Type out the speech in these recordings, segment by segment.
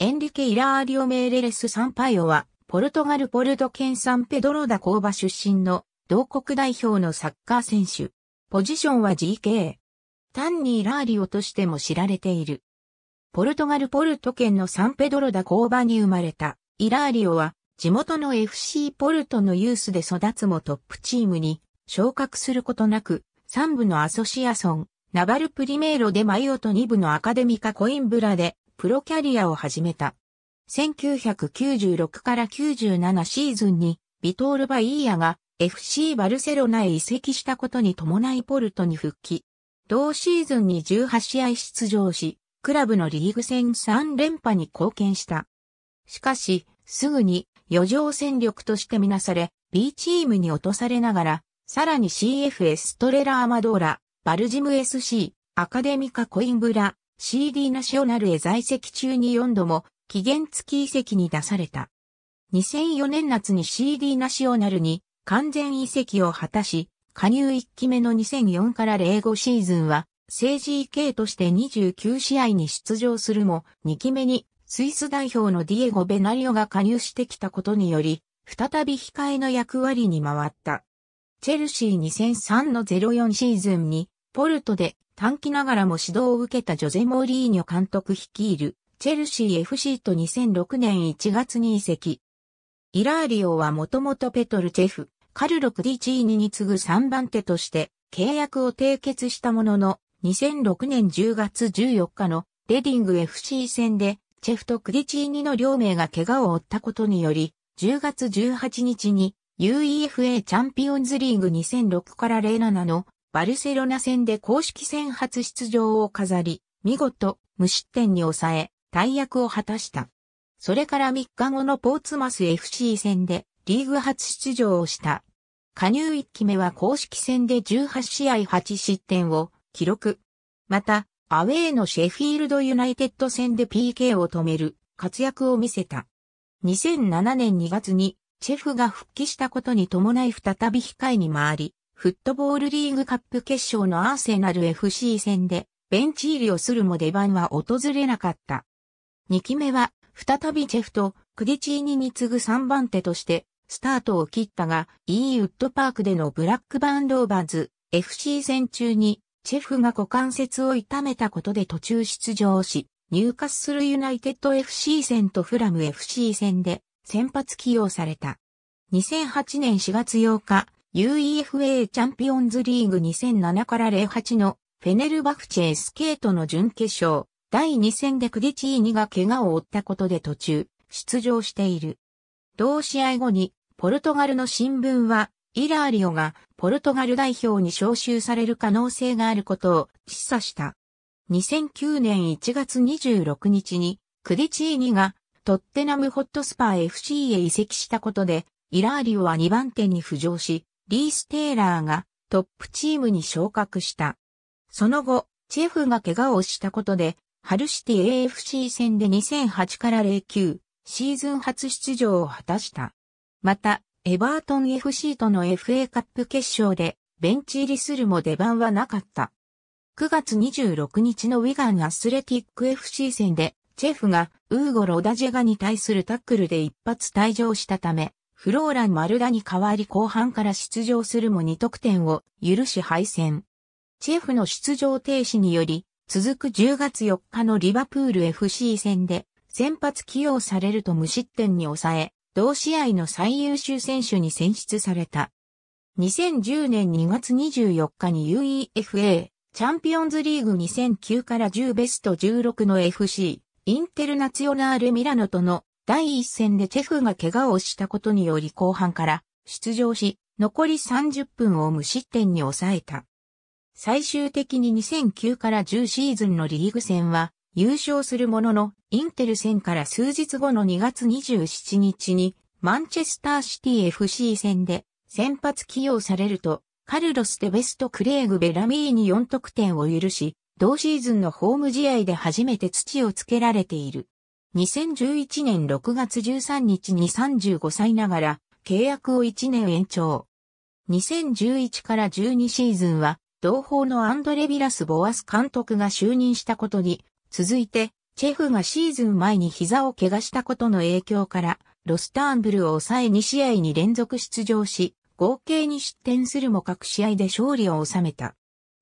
エンリケ・イラーリオ・メーレレス・サンパイオは、ポルトガル・ポルト県サンペドロダ工場出身の同国代表のサッカー選手。ポジションは GK。単にイラーリオとしても知られている。ポルトガル・ポルト県のサンペドロダ工場に生まれたイラーリオは地元の FC ポルトのユースで育つもトップチームに昇格することなく、3部のアソシアソン、ナバルプリメーロでマイオと2部のアカデミカコインブラでプロキャリアを始めた。1996から97シーズンにビトール・バイーヤが FC バルセロナへ移籍したことに伴いポルトに復帰。同シーズンに18試合出場し、クラブのリーグ戦3連覇に貢献した。しかし、すぐに余剰戦力としてみなされ、B チームに落とされながら、さらに CFS トレラーマドーラ、バルジム SC、アカデミカコインブラ、CD ナショナルへ在籍中に4度も期限付き移籍に出された。2004年夏に CD ナショナルに完全移籍を果たし、加入1期目の2004から05シーズンは、政治系として29試合に出場するも、2期目にスイス代表のディエゴ・ベナリオが加入してきたことにより、再び控えの役割に回った。チェルシー2003の04シーズンに、ポルトで短期ながらも指導を受けたジョゼ・モーリーニョ監督率いる、チェルシー FC と2006年1月に移籍。イラーリオはもともとペトルチェフ、カルロ・クディチーニに次ぐ3番手として契約を締結したものの、2006年10月14日のレディング FC 戦で、チェフとクディチーニの両名が怪我を負ったことにより、10月18日に UEFA チャンピオンズリーグ2006から07のバルセロナ戦で公式戦初出場を飾り、見事無失点に抑え、大役を果たした。それから3日後のポーツマス FC 戦でリーグ初出場をした。加入1期目は公式戦で18試合8失点を記録。また、アウェーのシェフィールドユナイテッド戦で PK を止める活躍を見せた。2007年2月にチェフが復帰したことに伴い再び控えに回り、フットボールリーグカップ決勝のアーセナル FC 戦でベンチ入りをするも出番は訪れなかった。2期目は再びチェフとクディチーニに次ぐ3番手としてスタートを切ったが、E ウッドパークでのブラックバンドーバーズ FC 戦中にチェフが股関節を痛めたことで途中出場し、入荷するユナイテッド FC 戦とフラム FC 戦で先発起用された。2008年4月8日、UEFA チャンピオンズリーグ2007から08のフェネルバフチェスケートの準決勝、第2戦でクディチーニが怪我を負ったことで途中、出場している。同試合後に、ポルトガルの新聞は、イラーリオがポルトガル代表に招集される可能性があることを示唆した。2009年1月26日に、クディチーニがトッテナムホットスパー FC へ移籍したことで、イラーリオは2番手に浮上し、リース・テイラーがトップチームに昇格した。その後、チェフが怪我をしたことで、ハルシティ AFC 戦で2008から09シーズン初出場を果たした。また、エバートン FC との FA カップ決勝でベンチ入りするも出番はなかった。9月26日のウィガンアスレティック FC 戦でチェフがウーゴ・ロダジェガに対するタックルで一発退場したため、フローラン・マルダに代わり後半から出場するも2得点を許し敗戦。チェフの出場停止により、続く10月4日のリバプール FC 戦で先発起用されると無失点に抑え、同試合の最優秀選手に選出された。2010年2月24日に UEFA チャンピオンズリーグ2009から10ベスト16の FC インテルナツィオナーレミラノとの第一戦でチェフが怪我をしたことにより後半から出場し、残り30分を無失点に抑えた。最終的に2009から10シーズンのリーグ戦は優勝するものの、インテル戦から数日後の2月27日にマンチェスターシティ FC 戦で先発起用されると、カルロス・テベスト・クレーグ・ベラミーに4得点を許し、同シーズンのホーム試合で初めて土をつけられている。2011年6月13日に35歳ながら契約を1年延長。2011から12シーズンは同胞のアンドレ・ビラス・ボアス監督が就任したことに続いてチェフがシーズン前に膝を怪我したことの影響から、ロスターンブルを抑え2試合に連続出場し、合計に失点するも各試合で勝利を収めた。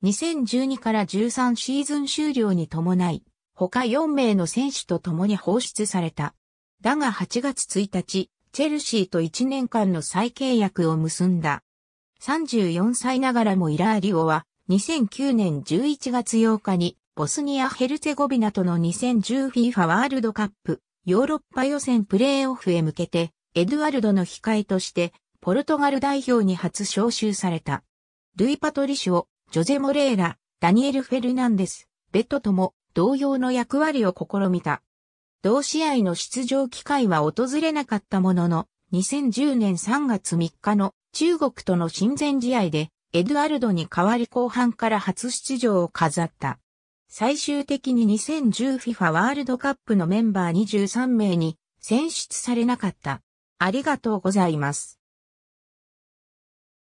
2012から13シーズン終了に伴い、他4名の選手と共に放出された。だが8月1日、チェルシーと1年間の再契約を結んだ。34歳ながらもイラーリオは2009年11月8日にボスニア・ヘルツェゴビナとの 2010FIFA ワールドカップヨーロッパ予選プレーオフへ向けてエドワルドの控えとしてポルトガル代表に初招集された。ルイ・パトリシオ、ジョゼ・モレーラ、ダニエル・フェルナンデス、ベットとも同様の役割を試みた。同試合の出場機会は訪れなかったものの、2010年3月3日の中国との親善試合で、エドワルドに代わり後半から初出場を飾った。最終的に 2010FIFA ワールドカップのメンバー23名に選出されなかった。ありがとうございます。